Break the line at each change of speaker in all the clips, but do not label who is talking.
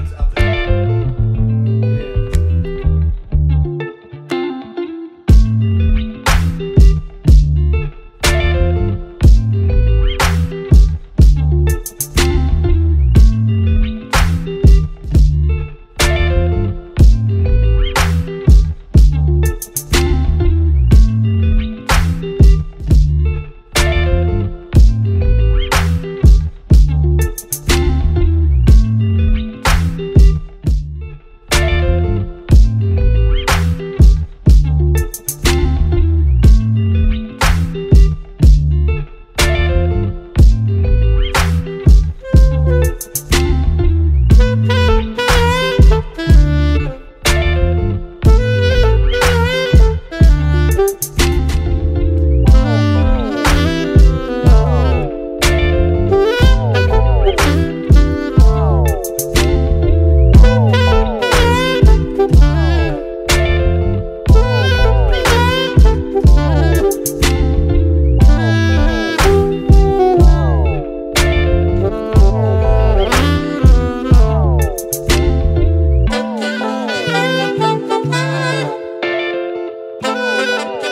drugs out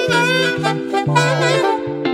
Thank you.